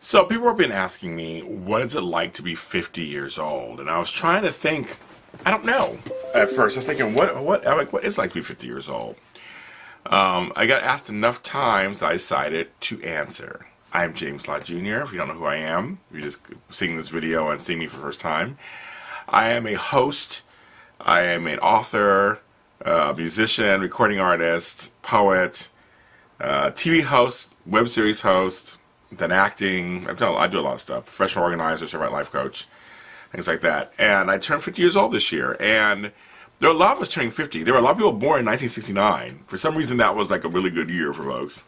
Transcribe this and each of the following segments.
So people have been asking me, what is it like to be 50 years old? And I was trying to think, I don't know. At first, I was thinking, what, what, like, what is it like to be 50 years old? Um, I got asked enough times, that I decided to answer. I'm James Lott Jr. If you don't know who I am, you're just seeing this video and seeing me for the first time. I am a host. I am an author, uh, musician, recording artist, poet, uh, TV host, web series host, then acting. Done, I do a lot of stuff. Professional organizer, certified life coach, things like that. And I turned 50 years old this year. And there are a lot of us turning 50. There were a lot of people born in 1969. For some reason, that was like a really good year for folks.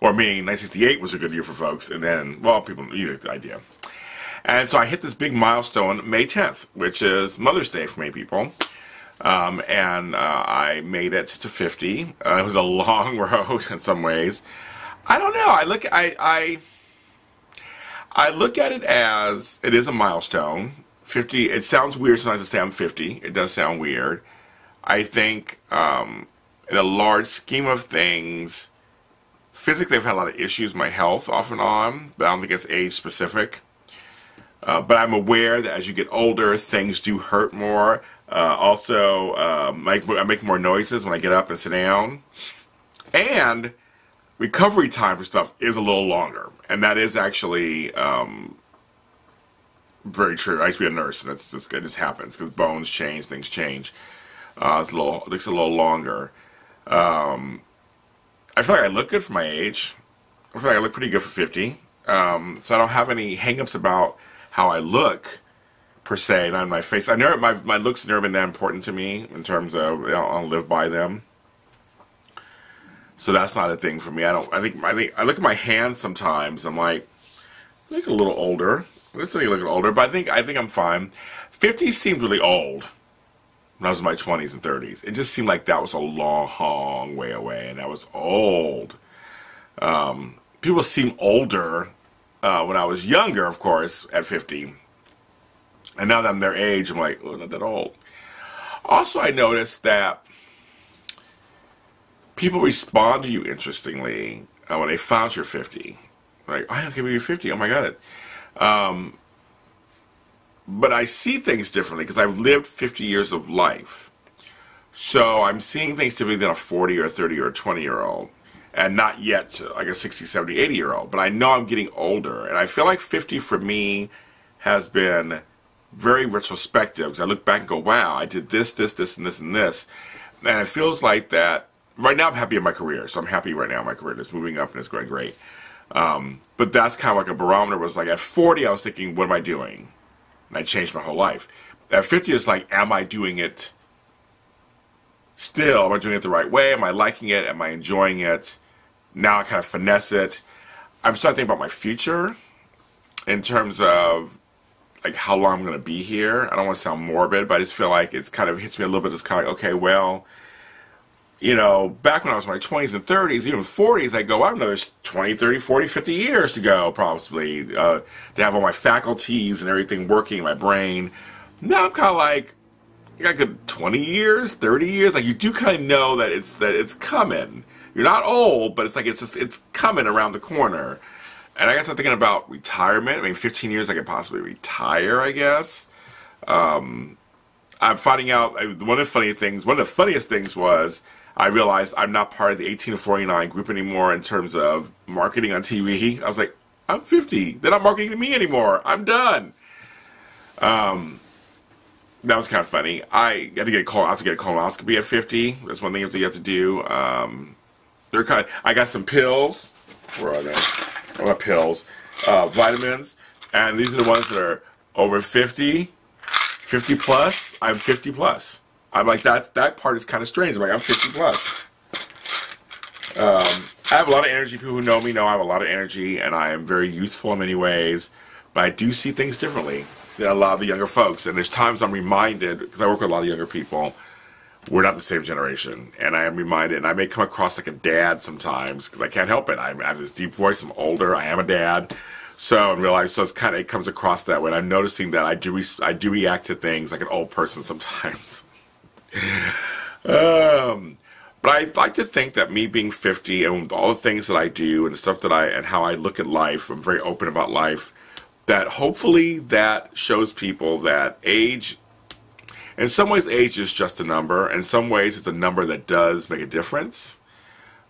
Or meaning 1968 was a good year for folks. And then, well, people, you know the idea. And so I hit this big milestone May 10th, which is Mother's Day for many people. Um, and uh, I made it to 50. Uh, it was a long road in some ways. I don't know. I look. I, I I look at it as it is a milestone. 50, it sounds weird sometimes to say I'm 50. It does sound weird. I think um, in a large scheme of things, physically I've had a lot of issues my health off and on, but I don't think it's age specific. Uh, but I'm aware that as you get older, things do hurt more. Uh, also, uh, make, I make more noises when I get up and sit down. And recovery time for stuff is a little longer, and that is actually um, very true. I used to be a nurse, and that's just, it just happens because bones change, things change. Uh, it's a little, it takes a little longer. Um, I feel like I look good for my age. I feel like I look pretty good for 50. Um, so I don't have any hangups about how I look per se, not in my face. I never my my looks never been that important to me in terms of you know, I'll live by them. So that's not a thing for me. I don't. I think. I think. I look at my hands sometimes. I'm like, I look a little older. This thing looking older, but I think. I think I'm fine. Fifty seemed really old when I was in my twenties and thirties. It just seemed like that was a long way away, and that was old. Um, people seem older uh, when I was younger, of course, at fifty. And now that I'm their age, I'm like, oh, not that old. Also, I noticed that people respond to you interestingly uh, when they found you're 50. Like, I don't care you're 50. Oh my God. Um, but I see things differently because I've lived 50 years of life. So I'm seeing things differently than a 40 or a 30 or a 20 year old. And not yet like a 60, 70, 80 year old. But I know I'm getting older. And I feel like 50 for me has been very retrospective because I look back and go, wow, I did this, this, this, and this, and this. And it feels like that right now I'm happy in my career, so I'm happy right now in my career. It's moving up and it's going great. Um, but that's kind of like a barometer. Was like at 40, I was thinking, what am I doing? And I changed my whole life. At 50, it's like, am I doing it still? Am I doing it the right way? Am I liking it? Am I enjoying it? Now I kind of finesse it. I'm starting to think about my future in terms of like how long I'm going to be here. I don't want to sound morbid, but I just feel like it's kind of hits me a little bit. It's kind of like, okay, well, you know, back when I was in my 20s and 30s, even 40s, I go, I don't know, there's 20, 30, 40, 50 years to go, probably, uh, to have all my faculties and everything working in my brain. Now I'm kind of like, you got good 20 years, 30 years. Like, you do kind of know that it's, that it's coming. You're not old, but it's like, it's just, it's coming around the corner. And I got to thinking about retirement. I mean, 15 years I could possibly retire, I guess. Um, I'm finding out, one of the funny things, one of the funniest things was, I realized I'm not part of the 18 to 49 group anymore in terms of marketing on TV. I was like, I'm 50. They're not marketing to me anymore. I'm done. Um, that was kind of funny. I had to get a col- I have to get a colonoscopy at 50. That's one thing that you have to do. Um, they're kind. Of, I got some pills. Where are they? I got pills, uh, vitamins, and these are the ones that are over 50, 50 plus. I'm 50 plus. I'm like that. That part is kind of strange. I'm like I'm 50 plus. Um, I have a lot of energy. People who know me know I have a lot of energy, and I am very youthful in many ways. But I do see things differently than a lot of the younger folks. And there's times I'm reminded because I work with a lot of younger people. We're not the same generation, and I am reminded. And I may come across like a dad sometimes because I can't help it. I have this deep voice. I'm older. I am a dad. So and realize so it's kind of it comes across that way. And I'm noticing that I do re- I do react to things like an old person sometimes. um, but I like to think that me being 50 and all the things that I do and stuff that I and how I look at life, I'm very open about life. That hopefully that shows people that age, in some ways, age is just a number. In some ways, it's a number that does make a difference.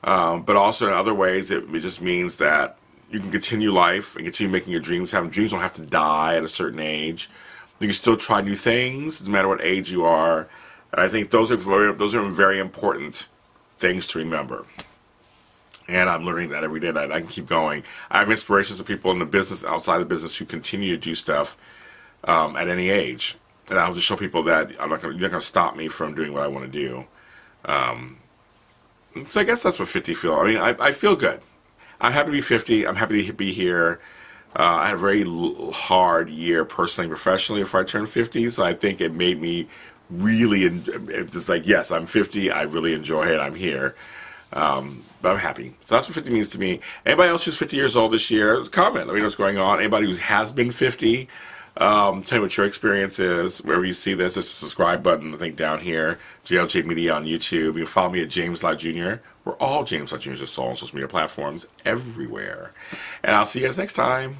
Um, but also in other ways, it, just means that you can continue life and continue making your dreams. Having dreams don't have to die at a certain age. You can still try new things, no matter what age you are. And I think those are very, those are very important things to remember. And I'm learning that every day. That I can keep going. I have inspirations of people in the business, outside the business, who continue to do stuff um, at any age. And I'll just show people that I'm not gonna, you're not going to stop me from doing what I want to do. Um, so I guess that's what 50 feel. I mean, I, I feel good. I'm happy to be 50. I'm happy to be here. Uh, I had a very hard year personally and professionally before I turned 50, so I think it made me really, just like, yes, I'm 50. I really enjoy it. I'm here. Um, but I'm happy. So that's what 50 means to me. Anybody else who's 50 years old this year, comment. Let me know what's going on. Anybody who has been 50, um, tell me what your experience is. Wherever you see this, there's a subscribe button, I think, down here. JLJ Media on YouTube. You can follow me at James Lott Jr. We're all James Lott Jr.'s soul on social media platforms everywhere. And I'll see you guys next time.